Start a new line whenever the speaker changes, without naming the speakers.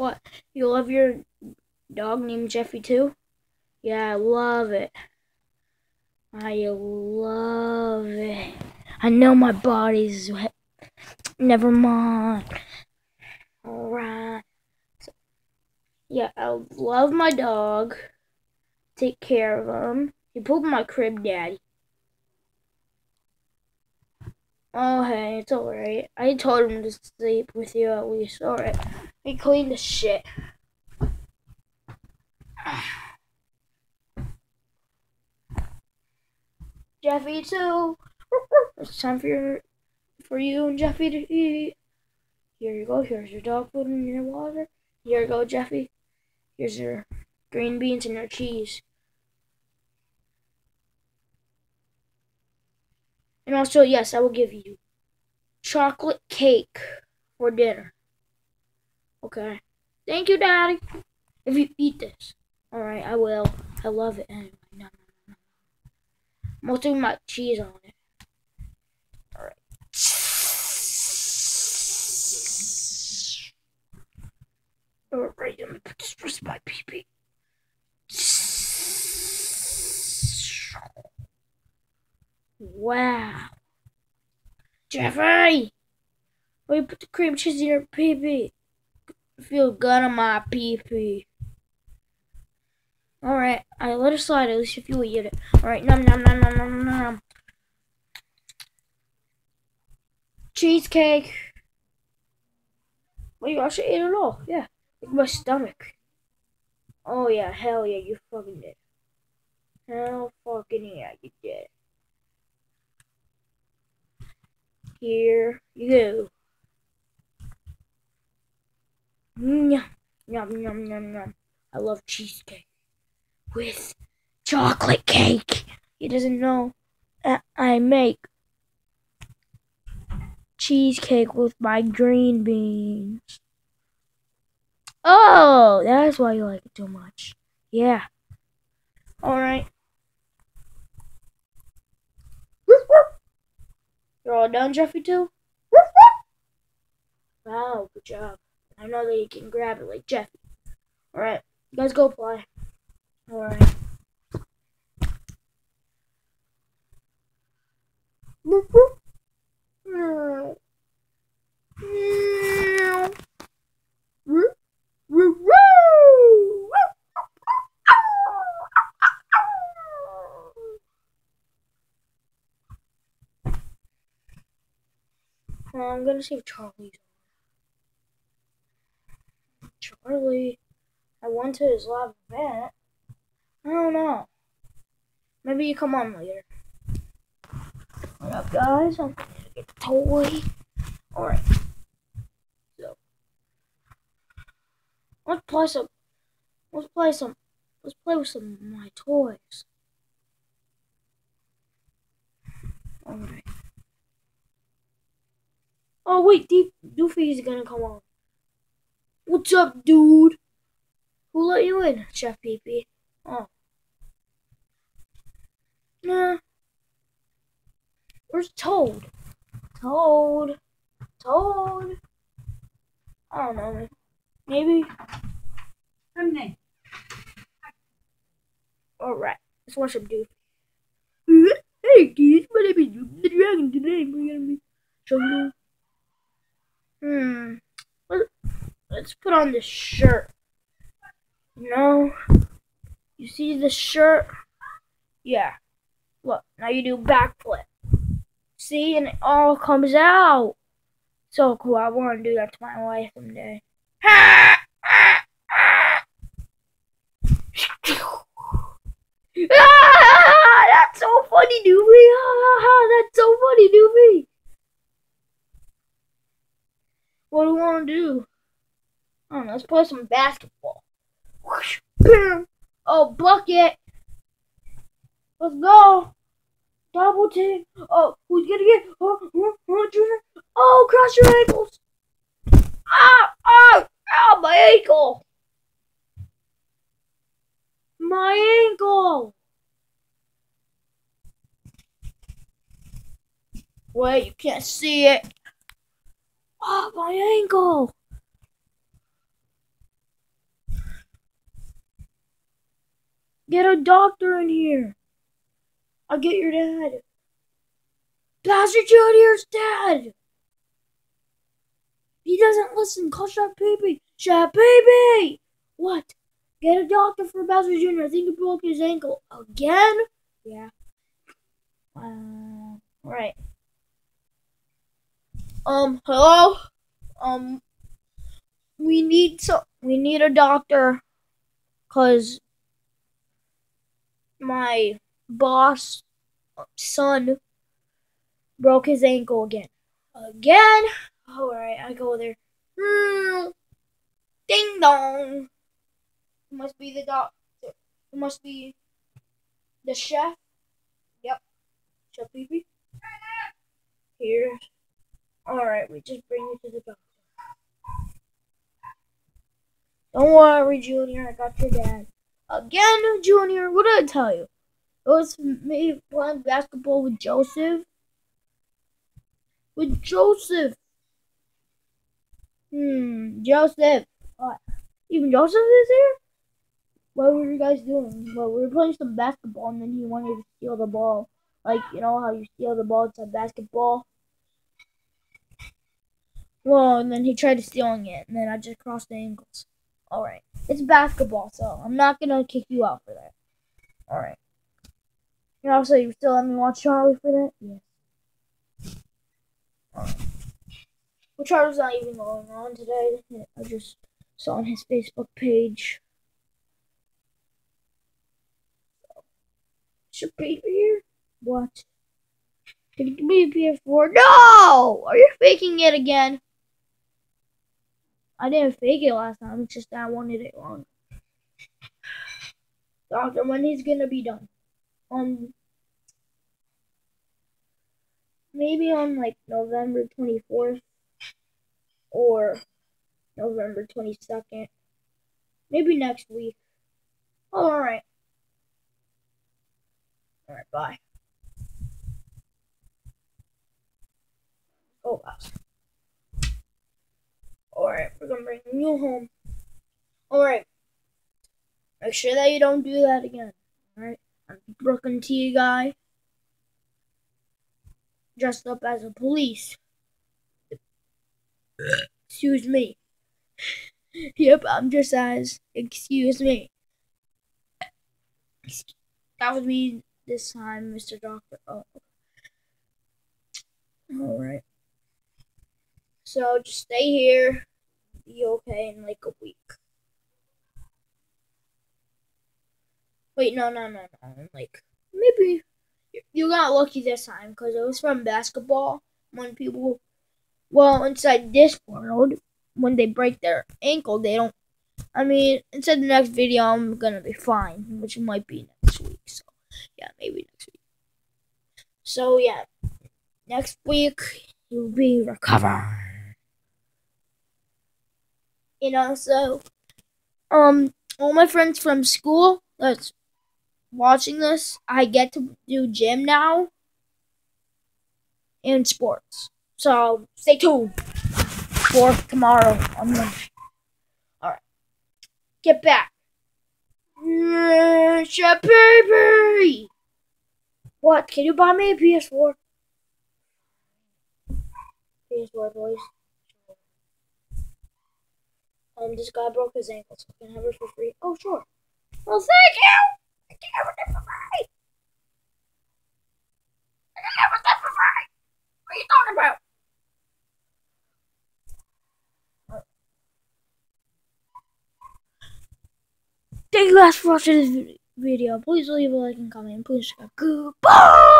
What? You love your dog named Jeffy too? Yeah, I love it. I love it. I know my body's wet. Never mind. Alright. So, yeah, I love my dog. Take care of him. He pooped my crib, Daddy. Oh, hey, it's alright. I told him to sleep with you at least. Alright. He clean the shit. Jeffy too. It's time for your for you and Jeffy to eat. Here you go. Here's your dog food and your water. Here you go, Jeffy. Here's your green beans and your cheese. And also, yes, I will give you chocolate cake for dinner. Okay. Thank you, Daddy. If you eat this. Alright, I will. I love it anyway. No, no, no, no. Most of my cheese on it. Alright. Alright, let me put this rest my pee pee. Wow. Jeffrey! Why you put the cream cheese in your pee pee? Feel good on my pee. Alright, I let it slide at least if you eat it. Alright, nom nom nom nom nom nom. Cheesecake. Well, you should eat it all. Yeah. Like my stomach. Oh yeah, hell yeah, you fucking did. Hell fucking yeah, you did. Here you go. Yum, yum, yum, yum. I love cheesecake with chocolate cake. He doesn't know that I make cheesecake with my green beans. Oh, that's why you like it too much. Yeah. Alright. You're all done, Jeffy, too? Wow, good job. I know that you can grab it like Jeff. Alright, you guys go play. Alright. I'm gonna if Charlie's. Charlie, I went to his live event. I don't know. Maybe you come on later. What up, guys? I'm gonna get the toy. Alright. So, let's play some. Let's play some. Let's play with some of my toys. Alright. Oh wait, Deep Doofy's gonna come on. What's up, dude? Who let you in, Chef Pee Oh. Nah. Where's Toad? Toad. Toad. I don't know. Maybe.
Come then.
Alright. Let's watch some Doofy. Hey kids, my name is the Dragon. Today we're gonna be Hmm. Let's put on this shirt. You know? You see the shirt? Yeah. Look, now you do backflip. See, and it all comes out. So cool. I want to do that to my wife someday. ah, that's so funny, Doofy. that's so funny, Doofy. What do we want to do? Let's play some basketball. Whoosh. Oh, bucket. Let's go. Double team. Oh, who's gonna get? Oh, oh, oh, oh cross your ankles. Ah, oh, oh, my ankle. My ankle. Wait, you can't see it. Oh, my ankle! Get a doctor in here. I'll get your dad. Bowser Junior's dad. He doesn't listen. Call Shot Baby. Shot Baby. What? Get a doctor for Bowser Jr. I think he broke his ankle again. Yeah. Uh, right. Um. Hello. Um. We need so we need a doctor, cause my boss son broke his ankle again. Again? Alright, I go there. Mm, ding dong. It must be the doctor. It must be the chef. Yep. Chef Pee Here. Alright, we just bring you to the doctor. Don't worry, Junior. I got your dad. Again, Junior. What did I tell you? It was me playing basketball with Joseph. With Joseph. Hmm, Joseph. What? Even Joseph is here? What were you guys doing? Well, we were playing some basketball and then he wanted to steal the ball. Like, you know how you steal the ball to basketball? Well, and then he tried to stealing it, and then I just crossed the ankles. Alright. It's basketball, so I'm not gonna kick you out for that. Alright. And also, you still let me watch Charlie for that? Yeah. Well, Charlie's not even going on today. I just saw on his Facebook page. Should be here? What? Can you be here for? No! Are you faking it again? I didn't fake it last time. It's just I wanted it longer. Doctor, when he's gonna be done? Um, maybe on like November twenty fourth or November twenty second. Maybe next week. All right. All right. Bye. Oh, wow. Alright, you home. Alright. Make sure that you don't do that again. Alright? I'm Brooklyn T guy. Dressed up as a police. Excuse me. yep, I'm just as excuse me. That was me this time, Mr. Doctor. Oh. Alright. So just stay here be okay in like a week. Wait, no, no, no, no. Like, maybe you got lucky this time because it was from basketball. When people, well, inside this world, when they break their ankle, they don't. I mean, inside the next video, I'm gonna be fine, which might be next week. So, yeah, maybe next week. So, yeah, next week you'll be recovered you know, so um all my friends from school that's watching this, I get to do gym now and sports. So stay tuned for tomorrow on Monday. Alright. Get back. baby! What? Can you buy me a PS4? PS4, boys. Um, this guy broke his ankle, so I can have it for free. Oh, sure. Well, thank you! I can have it for free! I can have it for free! What are you talking about? Thank you guys for watching this video. Please leave a like and comment. Please subscribe. Goodbye!